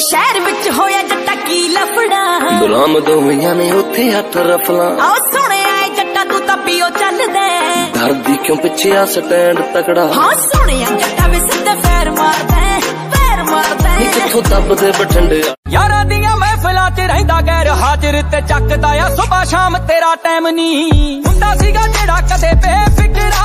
ਸ਼ਹਿਰ ਵਿੱਚ ਹੋਇਆ ਜੱਟਾ ਕੀ ਲਫੜਾ? ਗੁਲਾਮ ਦੋਵੀਆਂ ਨੇ ਉੱਥੇ ਹੱਥ ਰਫਲਾਂ। ਆਓ ਸੁਣਿਆ ਏ ਜੱਟਾ ਤੂੰ ਤਾਂ ਪੀਓ ਚੱਲਦਾ ਡਰਦੀ ਕਿਉਂ ਪਿੱਛੇ ਆ ਸਟੈਂਡ ਤਕੜਾ? ਹਾਂ ਸੁਣਿਆ ਜੱਟਾ ਵੇ ਸਿੱਧੇ ਫੇਰ ਮਾਰਦਾ ਫੇਰ ਮਾਰਦਾ ਨੀ ਕਿੱਥੋਂ ਦੱਬਦੇ ਬਠੰਡੇ ਯਾਰਾਂ ਦੀਆਂ ਮਹਿਫਲਾਂ 'ਚ ਰਹਿੰਦਾ ਗੈਰ ਹਾਜ਼ਰ ਤੇ ਚੱਕਦਾ ਆ। ਸਵੇਰ ਸ਼ਾਮ ਤੇਰਾ ਟਾਈਮ ਨਹੀਂ ਹੁੰਦਾ ਸੀਗਾ ਜਿਹੜਾ ਕਦੇ ਬੇਫਿਕਰਾ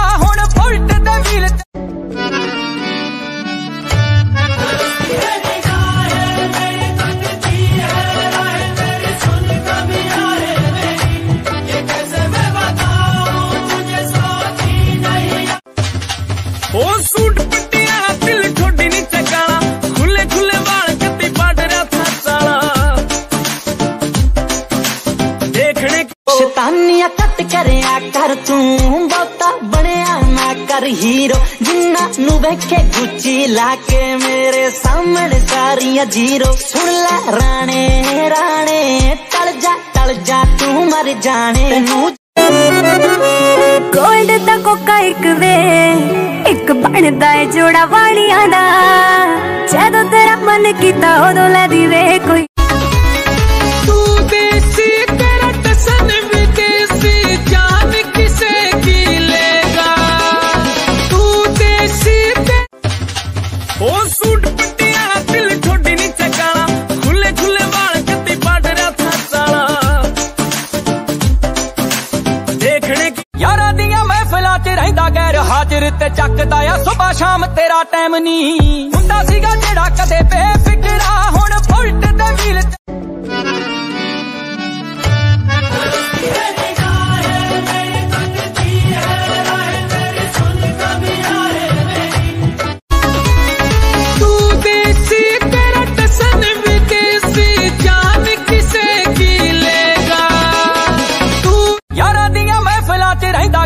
ਸ਼ੈਤਾਨੀਆਂ ਕੱਟ ਕਰਿਆ ਕਰ, ਤੂੰ ਬਹੁਤਾ ਬਣਿਆ ਨਾ ਕਰ ਹੀਰੋ। ਜਿੰਨਾ ਨੂੰ ਵੇਖੇ ਗੁੱਚੀ ਲਾ ਕੇ ਮੇਰੇ ਸਾਹਮਣੇ ਸਾਰੀਆਂ ਜ਼ੀਰੋ। ਸੁਣ ਲੈ ਰਾਣੇ ਰਾਣੇ, ਟਲ ਜਾ ਟਲ ਜਾ, ਤੂੰ ਮਰ ਜਾਣੇ। ਤੈਨੂੰ ਗੋਲਡ ਦਾ ਕੋਕਾ ਇੱਕ ਵੇ, ਇੱਕ ਬਣਦਾ ਏ ਜੋੜਾ ਵਾਲੀਆਂ ਦਾ। ਜਦੋਂ ਤੇਰਾ ਮਨ ਕੀਤਾ ਉਦੋਂ ਲੈ ਸੂਟ ਪੱਟਿਆ ਦਿਲ ਠੋਡੀ ਨਹੀਂ ਚੱਕਾਣਾ ਖੁੱਲੇ ਖੁੱਲੇ ਵਾਲ ਕੱਤੀ ਪਾੜ ਰਿਆ ਥਾਸਾਲਾ ਦੇਖਣੇ ਯਾਰਾਂ ਦੀਆਂ ਮਹਿਫਲਾਂ 'ਚ ਰਹਿੰਦਾ ਗੈਰ ਹਾਜ਼ਰ ਤੇ ਚੱਕਦਾ ਆ। ਸਵੇਰ ਸ਼ਾਮ ਤੇਰਾ ਟਾਈਮ ਨਹੀਂ ਹੁੰਦਾ ਸੀਗਾ ਜਿਹੜਾ ਕਦੇ ਬੇਫਿਕਰਾ, ਹੁਣ ਫੁਲਟ ਤੇ ਵੀਲ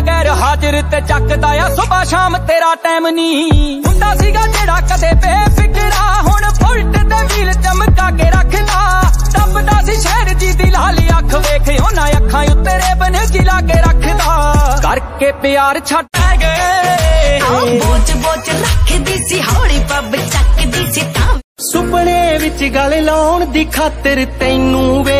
ਗੈਰ ਹਾਜ਼ਰ ਤੇ ਚੱਕਦਾ ਆ। ਸਵੇਰ ਸ਼ਾਮ ਤੇਰਾ ਟਾਈਮ ਨਹੀਂ। ਹੁੰਦਾ ਸੀਗਾ ਜਿਹੜਾ ਕਦੇ ਬੇਫਿਕਰਾ। ਹੁਣ ਫੁਲਟ ਤੇ ਵੀਲ ਚਮਕਾ ਕੇ ਰੱਖਦਾ ਦੱਬਦਾ ਸੀ ਸ਼ਹਿਰ ਜੀ ਦੀ ਲਾਲੀ ਅੱਖ ਵੇਖ। ਉਹਨਾਂ ਅੱਖਾਂ ਉੱਤੇ ਰੇਬਨ ਜੀ ਲਾ ਕੇ ਰੱਖਦਾ। ਕਰਕੇ ਪਿਆਰ ਛੱਡ ਗਏ। ਬੋਚ ਬੋਚ ਰੱਖਦੀ ਸੀ ਹੌਲੀ ਪੱਬ ਚੱਕਦੀ ਸੀ ਤਾਂ। ਸੁਪਨੇ ਵਿੱਚ ਗਲ ਲਾਉਣ ਦੀ ਖਾਤਰ ਤੈਨੂੰ ਵੇ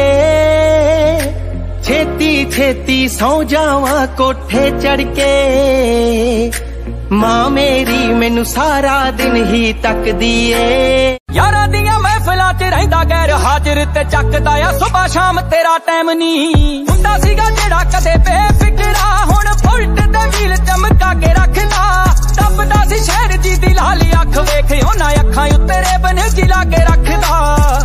ਛੇਤੀ ਛੇਤੀ ਸੌ ਜਾਵਾਂ ਕੋਠੇ ਚੜ ਕੇ। ਮਾਂ ਮੇਰੀ ਮੈਨੂੰ ਸਾਰਾ ਦਿਨ ਹੀ ਤੱਕਦੀ ਏ। ਯਾਰਾਂ ਦੀਆਂ ਮਹਿਫਲਾਂ 'ਚ ਰਹਿੰਦਾ ਗੈਰ ਹਾਜ਼ਰ ਤੇ ਚੱਕਦਾ ਆ। ਸਵੇਰ ਸ਼ਾਮ ਤੇਰਾ ਟਾਈਮ ਨਹੀਂ ਹੁੰਦਾ ਸੀਗਾ ਜਿਹੜਾ ਕਦੇ ਬੇਫਿਕਰਾ ਹੁਣ ਫੁਲਟ ਤੇ ਵੀਲ ਚਮਕਾ ਕੇ ਰੱਖਦਾ। ਦੱਬਦਾ ਸੀ ਸ਼ਹਿਰ ਜੀ ਦੀ ਲਾਲੀ ਅੱਖ। ਵੇਖ ਉਹਨਾਂ ਅੱਖਾਂ ਉੱਤੇ ਰੇਬਨ ਜਿਲਾ ਕੇ ਰੱਖ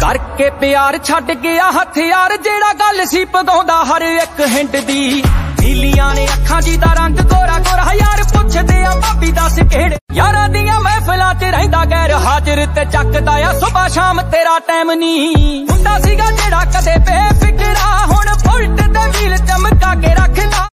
ਕਰਕੇ ਪਿਆਰ ਛੱਡ ਗਿਆ ਹਥਿਆਰ, ਜਿਹੜਾ ਗੱਲ ਸੀ ਪਗਾਉਂਦਾ ਹਰ ਇੱਕ ਹਿੰਡ ਦੀ। ਨੀਲੀਆਂ ਨੇ ਅੱਖਾਂ ਜੀ ਦਾ ਰੰਗ ਗੋਰਾ ਗੋਰਾ ਯਾਰ ਪੁੱਛਦੇ ਆ ਭਾਬੀ ਦੱਸ ਕਿਹੜੇ? ਯਾਰਾਂ ਦੀਆਂ ਮਹਿਫਲਾਂ 'ਚ ਰਹਿੰਦਾ ਗੈਰ ਹਾਜ਼ਰ ਤੇ ਚੱਕਦਾ ਆ ਸਵੇਰ ਸ਼ਾਮ ਤੇਰਾ ਟਾਈਮ ਨਹੀਂ ਹੁੰਦਾ ਸੀਗਾ ਜਿਹੜਾ ਕਦੇ ਬੇਫਿਕਰਾ, ਹੁਣ ਫੁਲਟ ਤੇ ਵੀਲ ਚਮਕਾ ਕੇ ਰੱਖਦਾ